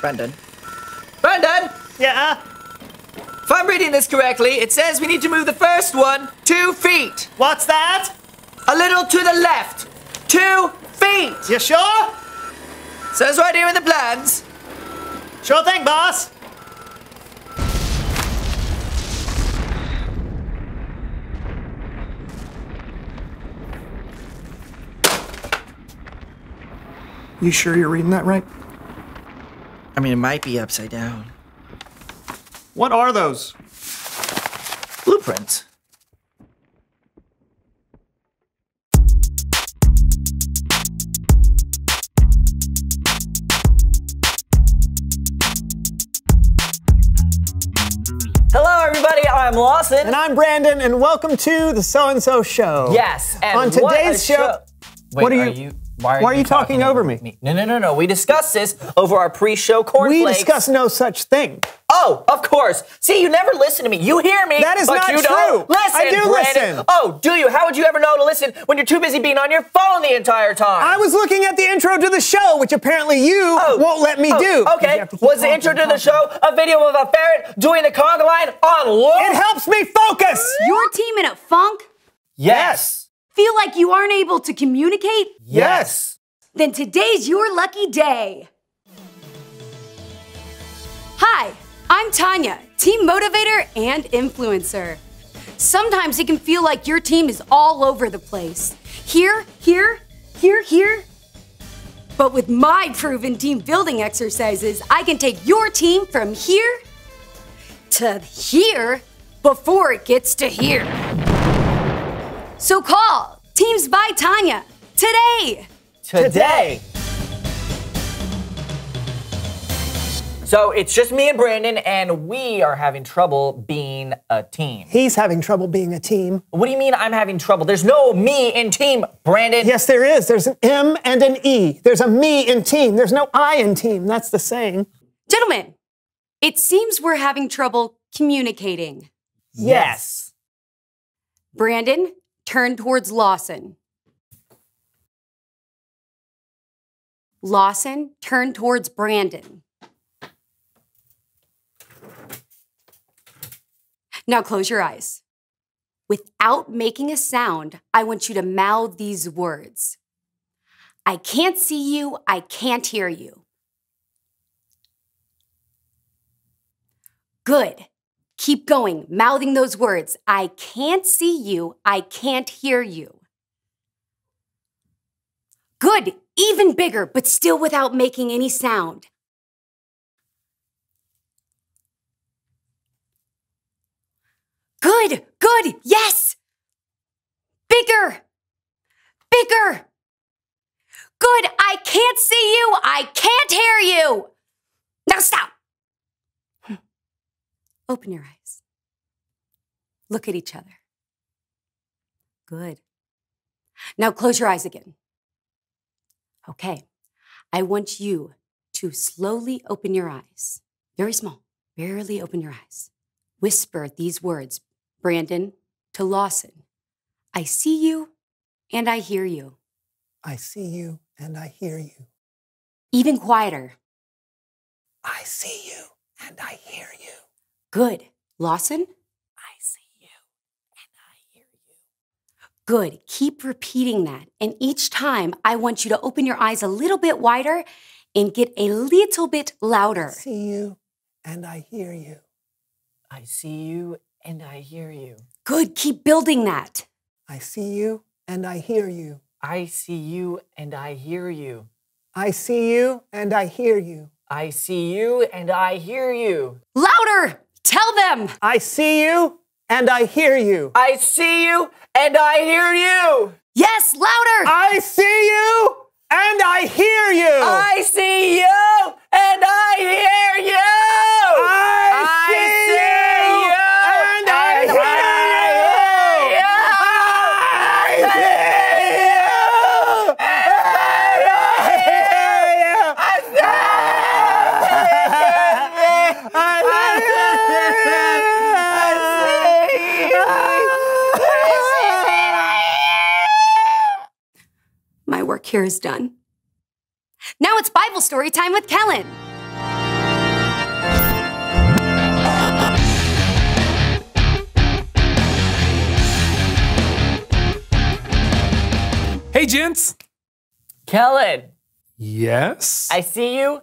Brandon. Brandon! Yeah? If I'm reading this correctly, it says we need to move the first one two feet. What's that? A little to the left. Two feet. You sure? Says right here in the plans. Sure thing, boss. You sure you're reading that right? I mean, it might be upside down. What are those? Blueprints. Hello, everybody. I'm Lawson. And I'm Brandon, and welcome to the So and So Show. yes. And On what a today's show- Wait, What are you- why are you talking over me? No, no, no, no. We discussed this over our pre-show cornflakes. We discuss no such thing. Oh, of course. See, you never listen to me. You hear me, That is but not you true. don't listen. I do Brandon. listen. Oh, do you? How would you ever know to listen when you're too busy being on your phone the entire time? I was looking at the intro to the show, which apparently you Oh. won't let me Oh, do. Okay. You have to keep Was the intro to the show a video of a ferret doing the conga line on loop? It helps me focus. Your team in a funk? Yes. Feel like you aren't able to communicate? Yes. Then today's your lucky day. Hi, I'm Tanya, team motivator and influencer. Sometimes it can feel like your team is all over the place. Here, here, here, here. But with my proven team building exercises, I can take your team from here to here before it gets to here. So call Teams by Tanya today. Today. So it's just me and Brandon, and we are having trouble being a team. He's having trouble being a team. What do you mean I'm having trouble? There's no me in team, Brandon. Yes, there is. There's an M and an E. There's a me in team. There's no I in team. That's the saying. Gentlemen, it seems we're having trouble communicating. Yes. Brandon, turn towards Lawson. Lawson, turn towards Brandon. Now close your eyes. Without making a sound, I want you to mouth these words I can't see you, I can't hear you. Good. Keep going, mouthing those words. I can't see you. I can't hear you. Good. Even bigger, but still without making any sound. Good. Good. Yes. Bigger. Bigger. Good. I can't see you. I can't hear you. Now stop. Hmm. Open your eyes. Look at each other. Good. Now close your eyes again. Okay. I want you to slowly open your eyes. Very small. Barely open your eyes. Whisper these words, Brandon, to Lawson. I see you and I hear you. I see you and I hear you. Even quieter. I see you and I hear you. Good. Lawson? I see you and I hear you. Good. Keep repeating that. And each time, I want you to open your eyes a little bit wider and get a little bit louder. I see you and I hear you. I see you and I hear you. Good. Keep building that. I see you and I hear you. I see you and I hear you. I see you and I hear you. I see you and I hear you. Louder! Tell them! I see you and I hear you. I see you and I hear you. Yes, louder! I see you and I hear you. I see you and I hear you. I see you and I hear you. I see you and I hear you. My work here is done. Now it's Bible story time with Kellen. Hey, gents. Kellen, Yes. I see you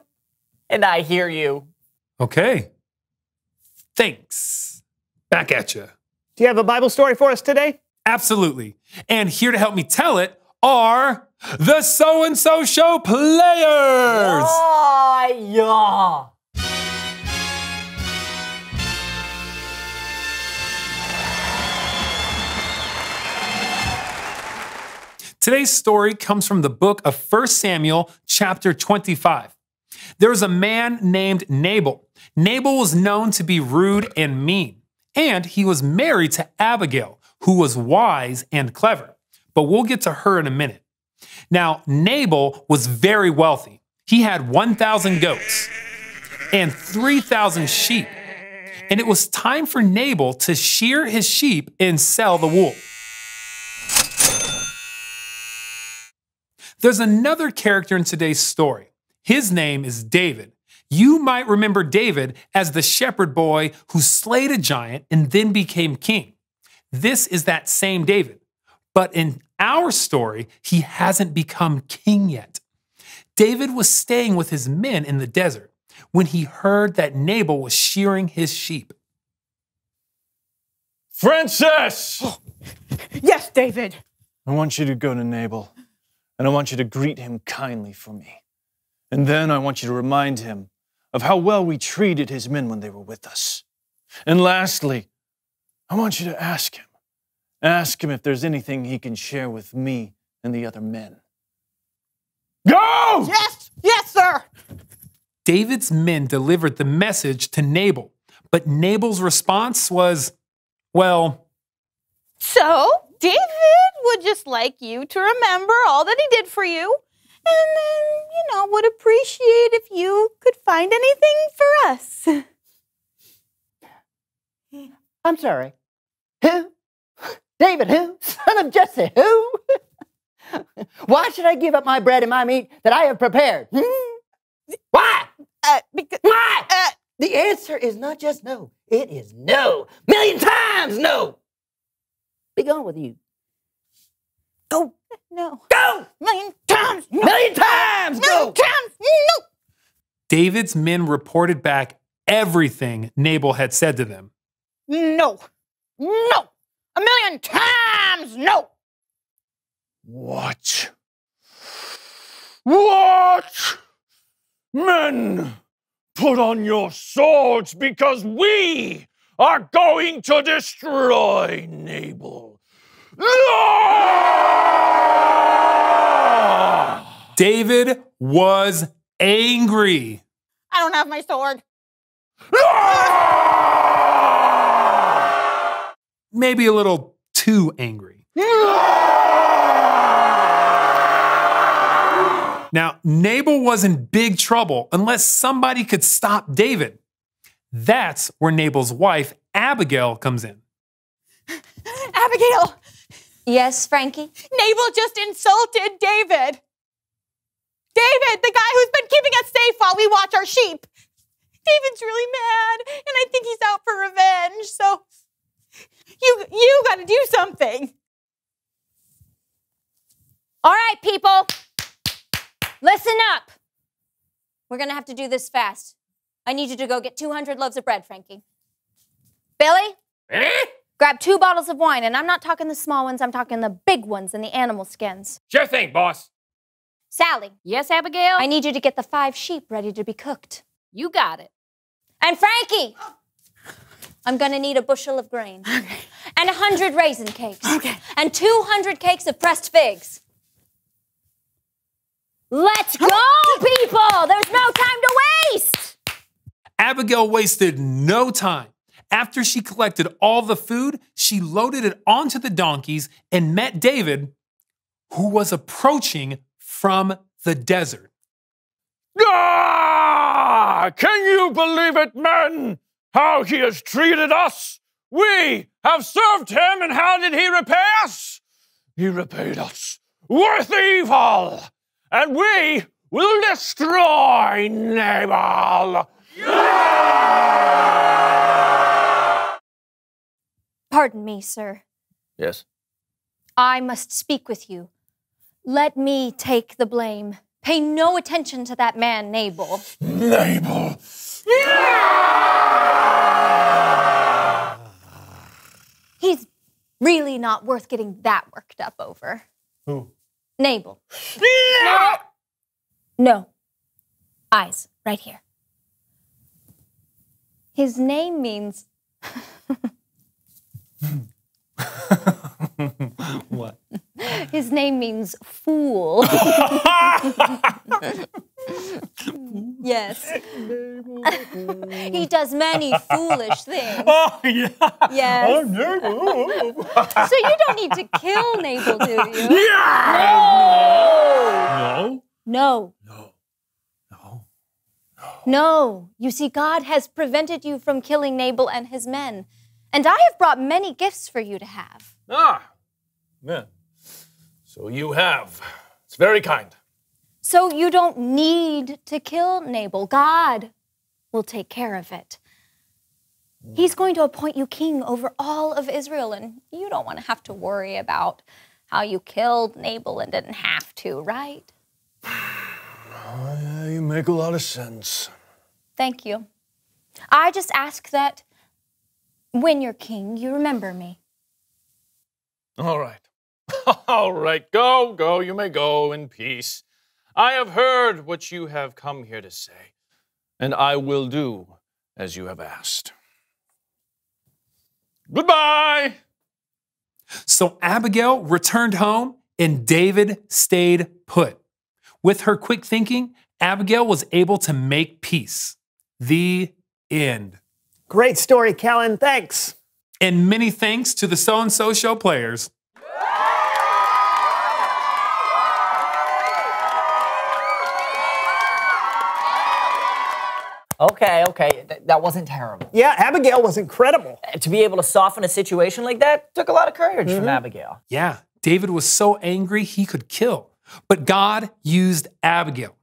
and I hear you. okay. Thanks. Back at you. Do you have a Bible story for us today? Absolutely. And here to help me tell it are the So and So Show players. Oh, yeah. Today's story comes from the book of 1 Samuel, chapter 25. There was a man named Nabal. Nabal was known to be rude and mean, and he was married to Abigail, who was wise and clever. But we'll get to her in a minute. Now, Nabal was very wealthy. He had 1,000 goats and 3,000 sheep. And it was time for Nabal to shear his sheep and sell the wool. There's another character in today's story. His name is David. You might remember David as the shepherd boy who slayed a giant and then became king. This is that same David. But in our story, he hasn't become king yet. David was staying with his men in the desert when he heard that Nabal was shearing his sheep. Frances! Yes, David. I want you to go to Nabal, and I want you to greet him kindly for me. And then I want you to remind him of how well we treated his men when they were with us. And lastly, I want you to ask him. Ask him if there's anything he can share with me and the other men. Go! Yes, yes, sir. David's men delivered the message to Nabal, but Nabal's response was, well, So, David would just like you to remember all that he did for you, and then, you know, would appreciate if you could find anything for us. I'm sorry. Who? David who? Son of Jesse who? Why should I give up my bread and my meat that I have prepared? Hmm? Why? Uh, because, Why? uh, The answer is not just no. It is no. Million times no. Be gone with you. Go. no. Go. Million times, no. Million times Million times, no. David's men reported back everything Nabal had said to them. No. No. A million times, no. What? What? Men, put on your swords because we are going to destroy Nabal. Ah! David was angry. I don't have my sword. maybe a little too angry. Now, Nabal was in big trouble unless somebody could stop David. That's where Nabal's wife, Abigail, comes in. Abigail, Yes, Frankie? Nabal just insulted David. David, the guy who's been keeping us safe while we watch our sheep. David's really mad, and I think he's out for revenge. So you you got to do something. All right, people. Listen up. We're going to have to do this fast. I need you to go get 200 loaves of bread, Frankie. Billy? Grab two bottles of wine, and I'm not talking the small ones, I'm talking the big ones and the animal skins. Sure thing, boss. Sally, Yes, Abigail? I need you to get the five sheep ready to be cooked. you got it. And Frankie! I'm gonna need a bushel of grain. Okay. And a hundred raisin cakes. Okay. And 200 cakes of pressed figs. Let's go, people! There's no time to waste! Abigail wasted no time. After she collected all the food, she loaded it onto the donkeys and met David, who was approaching from the desert. Ah! Can you believe it, men? How he has treated us? We have served him, and how did he repay us? He repaid us with evil, and we will destroy Nabal. Pardon me, sir. Yes. I must speak with you. Let me take the blame. Pay no attention to that man, Nabal. Nabal. He's really not worth getting that worked up over. Who? Nabal. No. No. Eyes, right here. His name means What? his name means fool. yes. he does many foolish things. Oh, yeah. Yes. Oh, Nabal. So you don't need to kill Nabal, do you? No. No. No. No. No. You see, God has prevented you from killing Nabal and his men. And I have brought many gifts for you to have. Ah. Yeah. So you have. It's very kind. So you don't need to kill Nabal. God will take care of it. He's going to appoint you king over all of Israel, and you don't want to have to worry about how you killed Nabal and didn't have to, right? Oh, Yeah, you make a lot of sense. Thank you. I just ask that when you're king, you remember me. All right. All right. Go, go. You may go in peace. I have heard what you have come here to say, and I will do as you have asked. Goodbye. So Abigail returned home and David stayed put. With her quick thinking, Abigail was able to make peace. The end. Great story, Kellen. Thanks. And many thanks to the So and So Show players. Okay, okay, th- that wasn't terrible. Yeah, Abigail was incredible. Uh, to be able to soften a situation like that took a lot of courage from mm-hmm. Abigail. Yeah, David was so angry he could kill. But God used Abigail.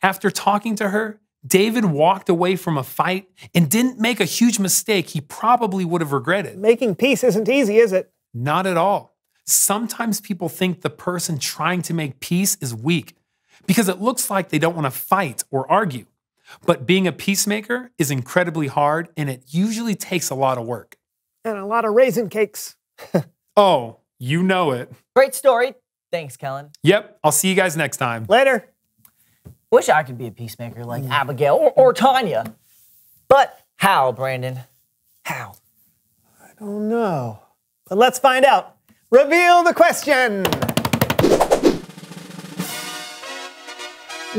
After talking to her, David walked away from a fight and didn't make a huge mistake he probably would have regretted. Making peace isn't easy, is it? Not at all. Sometimes people think the person trying to make peace is weak because it looks like they don't want to fight or argue. But being a peacemaker is incredibly hard and it usually takes a lot of work. And a lot of raisin cakes. Oh, you know it. Great story. Thanks, Kellen. Yep, I'll see you guys next time. Later. Wish I could be a peacemaker like Abigail or, or Tanya. But how, Brandon? How? I don't know. But let's find out. Reveal the question.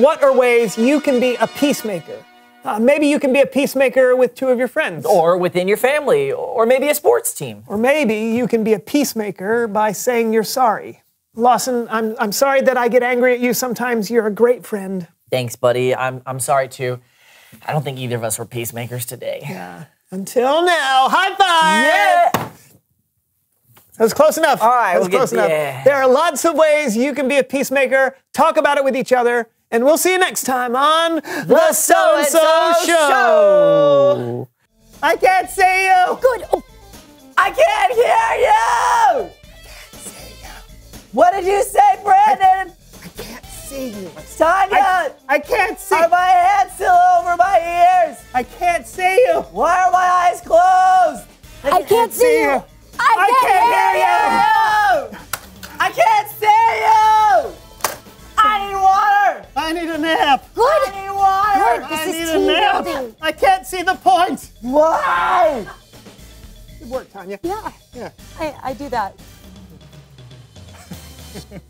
What are ways you can be a peacemaker? Uh, maybe you can be a peacemaker with two of your friends. Or within your family, or maybe a sports team. Or maybe you can be a peacemaker by saying you're sorry. Lawson, I'm, I'm sorry that I get angry at you sometimes. You're a great friend. Thanks, buddy. I'm, I'm sorry too. I don't think either of us were peacemakers today. Yeah. Until now, high five! Yeah. That was close enough. All right, that was we'll close enough. yeah. There are lots of ways you can be a peacemaker. Talk about it with each other, and we'll see you next time on the So and So Show. I can't see you. Good. Oh, I can't hear you! What did you say, Brandon? I can't see you. Tanya! I, I can't see. Are my hands still over my ears? I can't see you. Why are my eyes closed? I can't see you. I I can't, can't hear hear you. you! I can't see you! I need water! I need a nap. Good. I need water! Good. This I is need a nap. building. I can't see the point. Why? Good work, Tanya. Yeah, Yeah. I, I do that.